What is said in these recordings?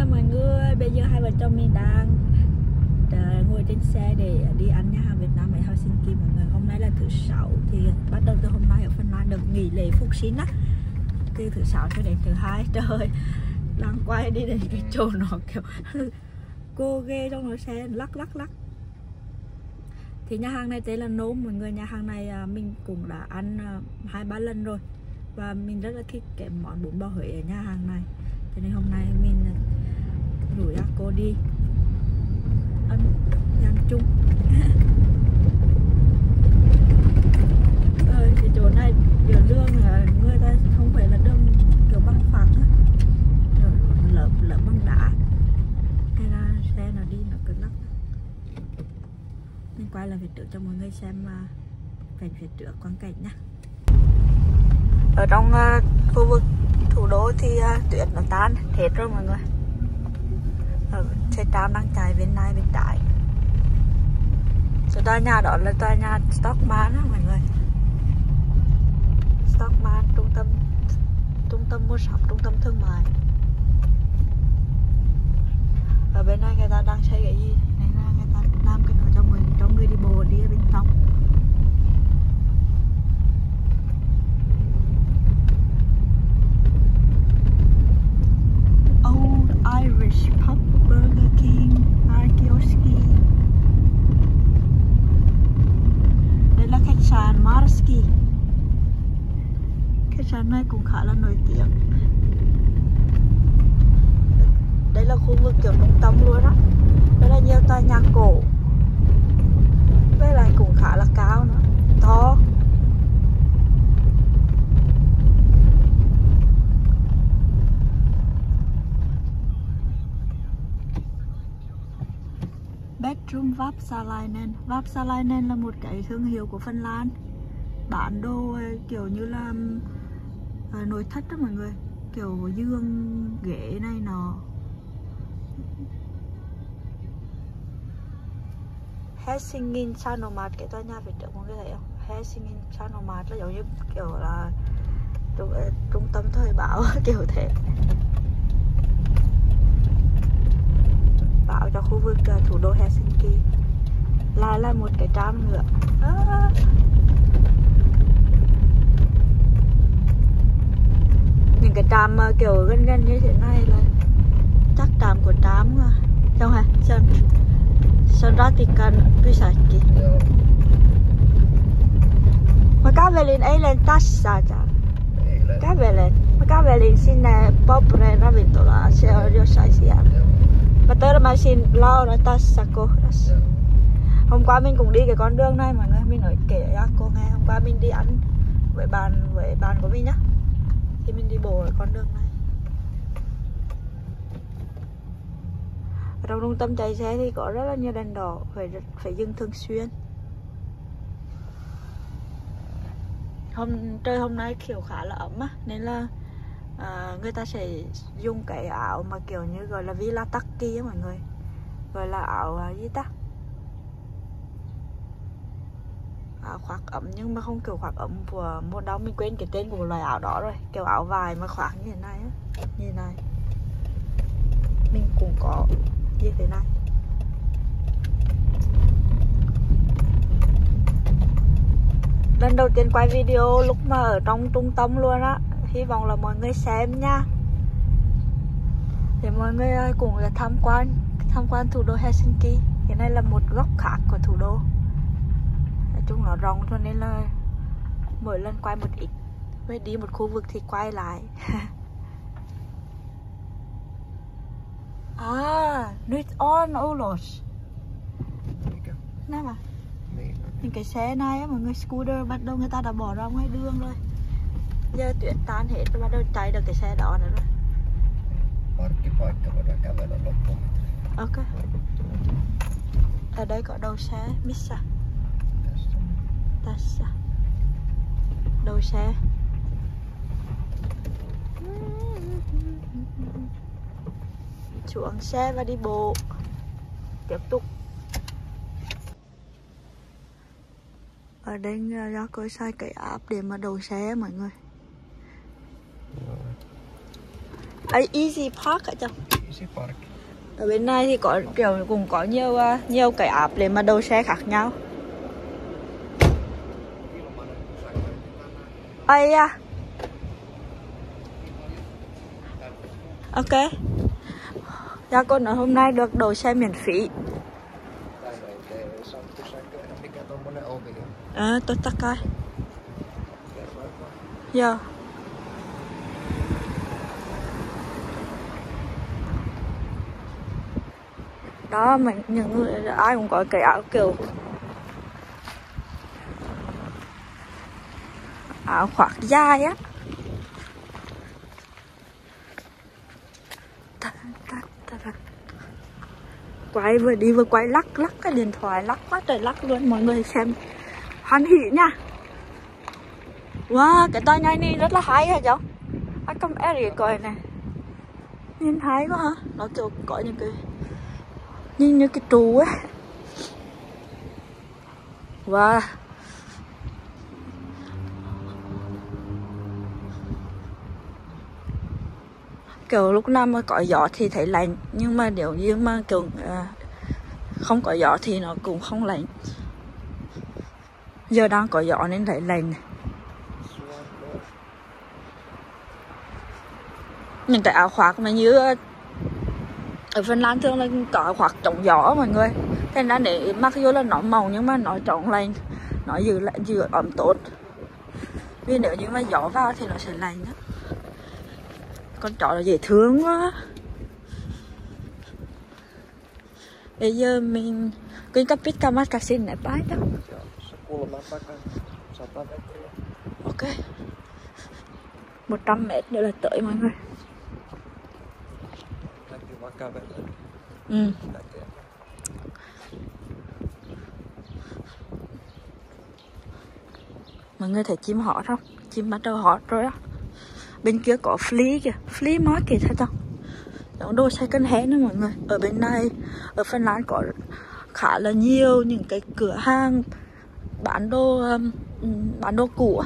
chào mọi người, Bây giờ hai vợ chồng mình đang ờ, ngồi trên xe để đi ăn nhà hàng Việt Nam ở Helsinki mọi người. Hôm nay là thứ sáu, thì bắt đầu từ hôm nay ở Phần Lan được nghỉ lễ Phục sinh á. Từ thứ sáu cho đến thứ hai, Trời đang quay đi đến cái chỗ nó kiểu cô ghê trong nó xe, lắc lắc lắc. Thì nhà hàng này tên là nôm, mọi người. Nhà hàng này à, mình cũng đã ăn à, hai, ba lần rồi. Và mình rất là thích cái món bún bò Huế ở nhà hàng này. Cho nên hôm nay mình rủi ra à, cô đi. Ăn ăn chung ờ, cái chỗ này giờ lương là người ta không phải là đường kiểu băng phẳng á. Lợp lợp băng đá. Hay là xe nào đi nó cứ lắc. Mình quay lại phía trước cho mọi người xem à, cảnh phía trước quang cảnh nha. Ở trong uh, khu vực thủ đô thì uh, tuyết nó tan hết rồi mọi người xe tram đang chạy bên này, bên trái. Tòa nhà đó là tòa nhà Stockman đó mọi người. Stockman trung tâm trung tâm mua sắm, trung tâm thương mại. Ở bên này người ta đang xây cái gì? Này là người ta làm cái đó cho người cho người đi bộ đi ở bên trong. Irish Pub, Burger King Arkioski Đây là khách sạn Marski Khách sạn này cũng khá là nổi tiếng. Đây là khu vực kiểu trung tâm luôn á. Rất là nhiều tòa nhà cổ. Với lại cũng khá là cao nữa. To. Bedroom Vapsalainen. Vapsalainen là một cái thương hiệu của Phần Lan. Bán đồ ờ, kiểu như là uh, nội thất đó mọi người. Kiểu dương, ghế này nọ. Helsingin Sanomat cái tòa nhà phía trước mọi người thấy không? Helsingin Sanomat là giống như kiểu là trung, ờ, trung tâm thời báo kiểu thế. Báo cho khu vực uh, thủ đô Helsinki. Lại là một cái tram nữa. À. những cái tram uh, kiểu gần gần như thế này là chắc tram của tram uh, không hả? Sơn Sơn Ratikan pysäkki Mä kävelin eilen tässä Kävelen. Mä kävelin sinne Popreen ravintolaan. Se on jossain siellä. Mä törmäsin nó tässä kohdassa. Hôm qua mình cũng đi cái con đường này, mọi người Mình nói kể cho cô nghe Hôm qua mình đi ăn với bạn với bạn của mình nhá Thì mình đi bộ ở con đường này ở Trong trung tâm chạy xe thì có rất là nhiều đèn đỏ Phải phải dừng thường xuyên hôm trời hôm nay kiểu khá là ấm á, nên là à, người ta sẽ dùng cái áo mà kiểu như gọi là villa taki á mọi người. Gọi là áo à, gì ta? Áo khoác ấm nhưng mà không kiểu khoác ấm của mùa đông mình quên cái tên của loài áo đó rồi. Kiểu áo vải mà khoác như thế này á. Như thế này. Mình cũng có như thế này. Lần đầu tiên quay video lúc mà ở trong trung tâm luôn á hy vọng là mọi người xem nha. Để mọi người cùng tham quan tham quan thủ đô Helsinki. Cái này là một góc khác của thủ đô. Nói chung nó rộng cho nên là mỗi lần quay một ít với đi một khu vực thì quay lại. À nyt on Olos. Nào mà. Những cái xe này mọi người scooter bắt đầu người ta đã bỏ ra ngoài đường rồi giờ tuyết tan hết rồi bắt đầu chạy được cái xe đó nữa rồi. Parkkipaikka voidaan kävellä loppuun. ok. Ở đây có đầu xe missä Tässä. tässä đầu xe. Xuống xe và đi bộ. Tiếp tục. Ở đây do cô sai cái app để mà đầu xe mọi người ấy easy park hả chồng. Easy Park. ở bên này thì có kiểu cũng có nhiều ờ, nhiều cái app để mà đầu xe khác nhau. Ai à ok. Dạ con nói hôm nay được đổ xe miễn phí. Tänne ei tee saa pysäköidä. Mikä Đó, mình những người ai cũng có cái áo kiểu áo khoác dài á. Quay vừa đi vừa quay lắc lắc cái điện thoại lắc quá trời lắc luôn mọi người xem. Hoan hỉ nha. Wow cái tay nhà này rất là hay hả cháu? Anh cầm area coi này nhìn hay quá hả? Nó kiểu có những cái như như cái trụ ấy và kiểu lúc nào mà có gió thì thấy lạnh nhưng mà nếu như mà kiểu à, không có gió thì nó cũng không lạnh. Giờ đang có gió nên thấy lạnh. Này. Những cái áo khoác mà như ở Phần Lan thường là có hoặc khoác chống gió mọi người. Thế nên để mặc dù là nó màu nhưng mà nó chống lành, nó giữ lại giữ ẩm tốt. Vì nếu như mà gió vào thì nó sẽ lành đó con chó là dễ thương quá. Bây giờ mình kuinka cấp biết sinne päin Se on tuossa kulman takana. 100 metriä. ok 100 mét nữa là tới mọi người. Ừ. Näkee. mọi người thấy chim hót không? Chim bắt đầu hót rồi á. Bên kia có flea kìa. Flea market thấy không? Giống đồ second hand đó mọi người. Ở bên này ở Phần Lan có khá là nhiều những cái cửa hàng bán đồ um, bán đồ cũ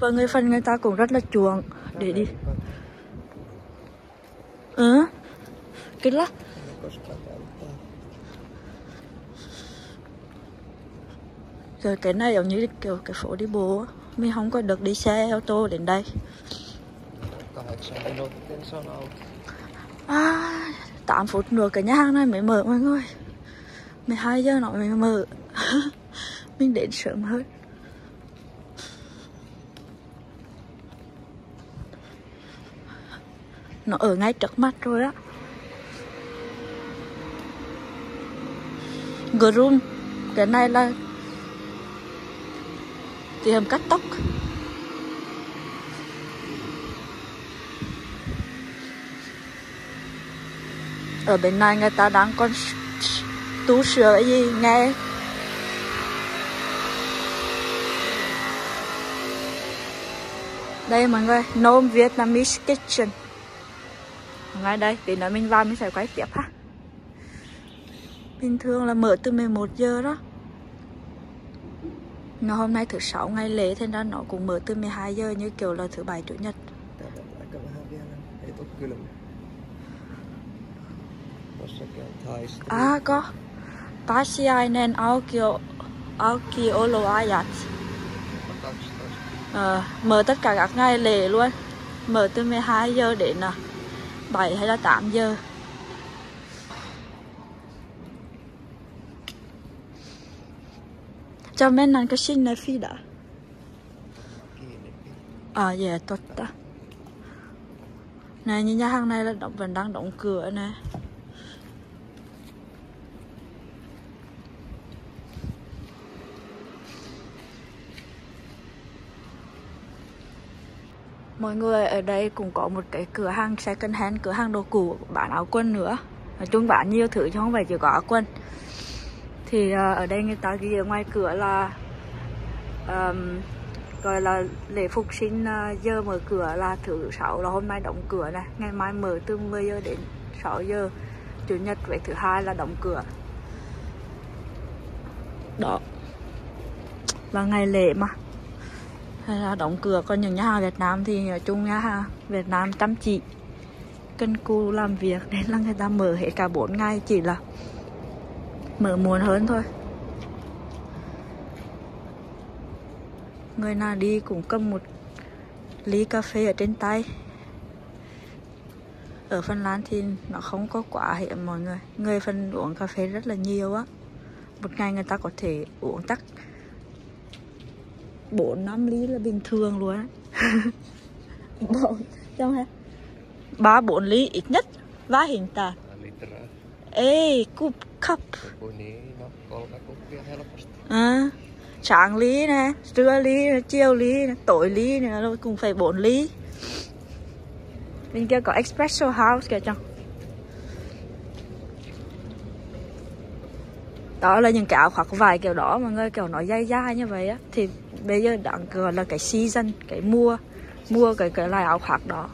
và người Phần người ta cũng rất là chuộng. Để đi kyllä rồi cái này giống như kiểu cái phố đi bộ á. mình không có được đi xe ô tô đến đây. À, 8 phút nữa cái nhà hàng này mới mở mọi người. 12 giờ nó mới mở. Mình đến sớm hơn. Nó ở ngay trước mắt rồi á. Groom. Cái này là Tiệm cắt tóc. Ở bên này người ta đang còn tú tu sửa gì, nghe. Đây mọi người, Nôm Vietnamese Kitchen. Ngay đây thì nói mình vào mình sẽ quay tiếp ha bình thường là mở từ 11 giờ đó. Nó hôm nay thứ sáu ngày lễ thế nên nó cũng mở từ 12 giờ như kiểu là thứ bảy chủ nhật. À có. Pääsiäinen aukio aukioloajat 12. ờ, Mở tất cả các ngày lễ luôn. Mở từ 12 giờ đến à, 7 hay là 8 giờ Cho xin này phi đã. À dạ totta Này như nhà hàng này là động vẫn đang đóng cửa nè. Mọi người ở đây cũng có một cái cửa hàng second hand, cửa hàng đồ cũ bán áo quần nữa. Nói chung bán nhiều thứ chứ không phải chỉ có áo quần. Thì à, ở đây người ta ghi ở ngoài cửa là um, gọi là lễ phục sinh à, giờ mở cửa là thứ sáu là hôm nay đóng cửa này. Ngày mai mở từ 10 giờ đến 6 giờ. Chủ nhật với thứ hai là đóng cửa. Đó. Là ngày lễ mà. Hay là đóng cửa. Còn những nhà hàng Việt Nam thì nói chung nhà hàng Việt Nam chăm chỉ. Cân cù làm việc nên là người ta mở hết cả 4 ngày. Chỉ là mở muộn hơn thôi. Người nào đi cũng cầm một ly cà phê ở trên tay. Ở Phần Lan thì nó không có quá hiếm mọi người. Người phần uống cà phê rất là nhiều á. Một ngày người ta có thể uống tắc 4 5 ly là bình thường luôn á. Bốn, trong hả? ba, bốn ly ít nhất. Và hiện tại ê cúp helposti. à, sáng ly nè trưa ly nè, chiều ly nè, tối ly nè rồi cũng phải bốn ly bên kia có espresso house kìa chồng đó là những cái áo khoác vải kiểu đó mà người kiểu nó dai dai như vậy á. Thì bây giờ đang gọi là cái season cái mùa mua cái cái loại áo khoác đó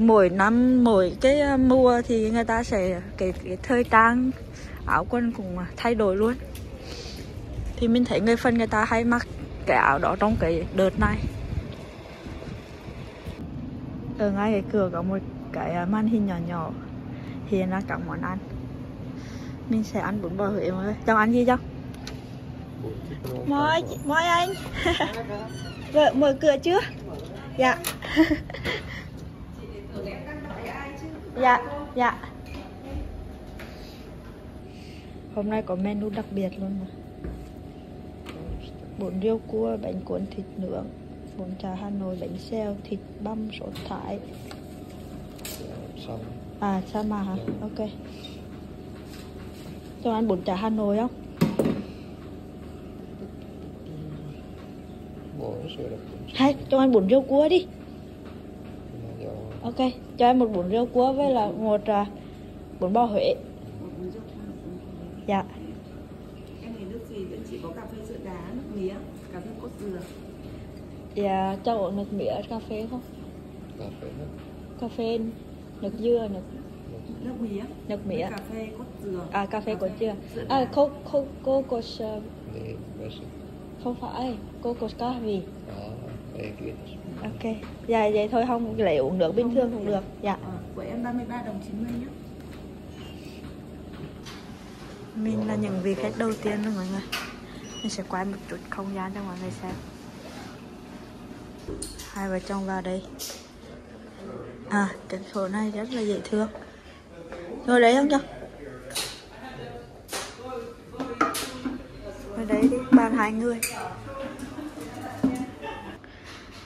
mỗi năm mỗi cái ờ, mùa thì người ta sẽ cái, cái thời trang áo quần cũng ờ, thay đổi luôn. Thì mình thấy người phân người ta hay mặc cái áo đó trong cái đợt này. Ở ngay cái cửa có một cái ờ, màn hình nhỏ nhỏ. Hiện ra các món ăn. Mình sẽ ăn bún bò Huế mọi người. Chồng ăn gì chồng mời mời anh. Mở cửa chưa? Dạ. dạ dạ. Hôm nay có menu đặc biệt luôn mà. Bún riêu cua bánh cuốn thịt nướng. Bún chả hà nội bánh xèo thịt băm sốt thải Sama. à sao mà hả? Ok. Cho ăn bún chả hà nội không? Hay cho ăn bún riêu cua đi. Ok cho em một bún riêu cua với là một à, bún bò huế. Dạ. Em lấy nước gì? Vẫn chỉ có cà phê sữa đá nước mía cà phê cốt dừa. Dạ cho uống nước mía cà phê không? Cà phê no. cà phê nước dưa nước nước mía. nước mía. Cà phê cốt dừa. À cà phê chưa sữa à cô cô cô vesi. không phải cô có cá gì Aa, ei kiitos. Ok. Dạ vậy thôi không lại uống nước bình thường không được. Dạ. Ờ, của em 33 đồng 90 nhé. Mình là những vị khách đầu tiên đó mọi người. Mình sẽ quay một chút không gian cho mọi người xem. Hai vợ chồng vào đây. À cái số này rất là dễ thương. Ngồi đấy không cho? Ngồi đấy đi bàn hai người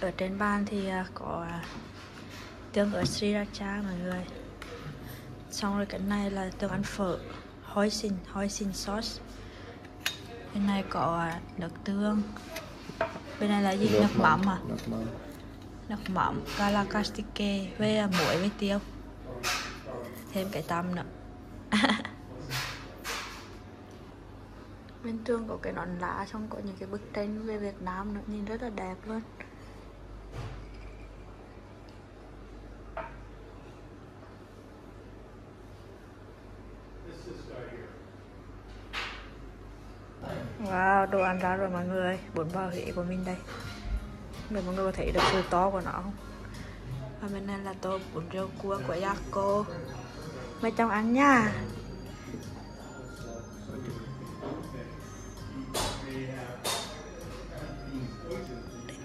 ở trên bàn thì à, có à, tương ở sriracha mọi người. Xong rồi cái này là tương ăn phở hoi xin hoi xin sauce. Bên này có à, nước tương. Bên này là gì? Nước mắm à? Nước mắm. nước mắm galacastike với muối với tiêu. Thêm cái tăm nữa. Bên tương có cái nón lá xong có những cái bức tranh về Việt Nam nữa nhìn rất là đẹp luôn Wow, đồ ăn ra rồi mọi người. Bún bò Huế của mình đây. Để mọi người có thấy được sự to của nó không? Và bên này là tô bún riêu cua của Yako Mời chồng ăn nha.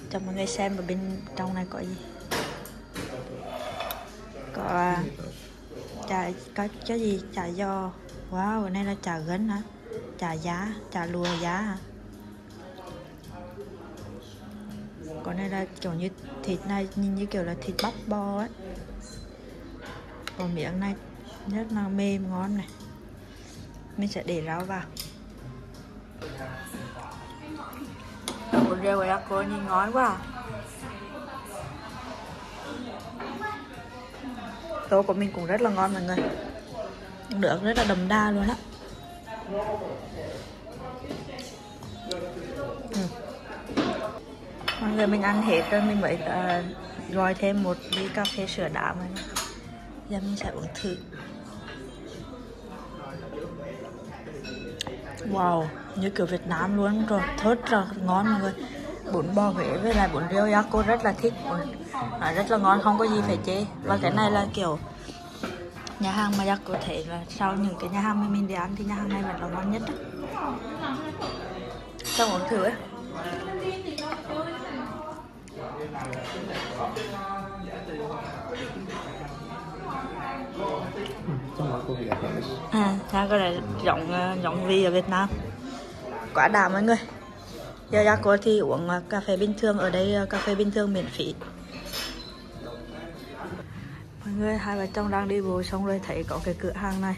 Cho mọi người xem ở bên trong này có gì. Có chả, có cái gì? Chả giò. Wow, cái này là chả gân hả? Chả giá chả lùa giá hả còn này là kiểu như thịt này, nhìn như kiểu là thịt bắp bò ấy. Còn miếng này, rất là mềm, ngon này. Mình sẽ để rau vào. Bún rêu của cô nhìn ngon quá. Tô của mình cũng rất là ngon mọi người. Nước rất là đậm đà luôn á. Người mình ăn hết rồi mình mới uh, gọi thêm một ly cà phê sữa đá mà giờ mình sẽ uống thử. Wow như kiểu Việt Nam luôn rồi thớt rồi ngon mọi người. Bún bò Huế với lại bún riêu giá cô rất là thích. À, rất là ngon không có gì phải chê. Và cái này là kiểu nhà hàng mà giác có thể là sau những cái nhà hàng mà mình đi ăn thì nhà hàng này vẫn là ngon nhất đó. Trong uống thử ấy. Trong đó có việc này. Ừ, à, ra cái này giống ờ, giống vị ở Việt Nam. Quá đà mọi người. Giờ ra cô thì uống ờ, cà phê bình thường Ở đây ờ, cà phê bình thường miễn phí. Mọi người, hai vợ chồng đang đi bộ xong rồi thấy có cái cửa hàng này.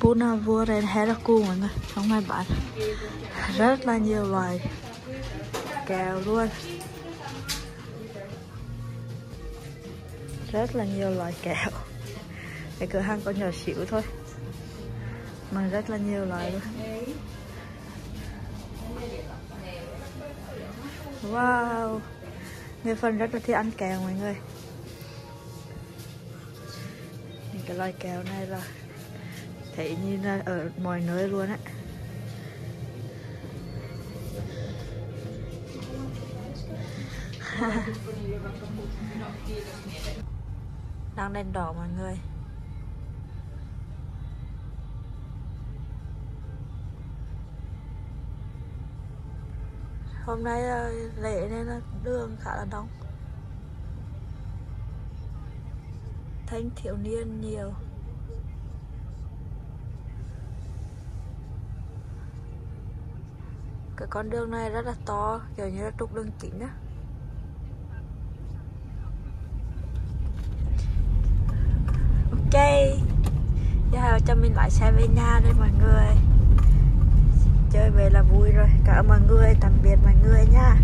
Puna ờ, vua ren heraku mọi người Trong này bán. Rất là nhiều loại kẹo luôn. Rất là nhiều loại kẹo cái cửa hàng có nhỏ xíu thôi. Mà rất là nhiều loại luôn. Wow. Người phần rất là thích ăn kẹo mọi người. Những cái loại kẹo này là thấy như là ở mọi nơi luôn á. đang đèn đỏ mọi người. Hôm nay ờ, lễ nên là đường khá là đông. Thanh thiếu niên nhiều. Cái con đường này rất là to, kiểu như là trục đường chính á. Giờ cho mình lại xe về nhà đây mọi người. Chơi về là vui rồi. Cảm ơn mọi người. Tạm biệt mọi người nha.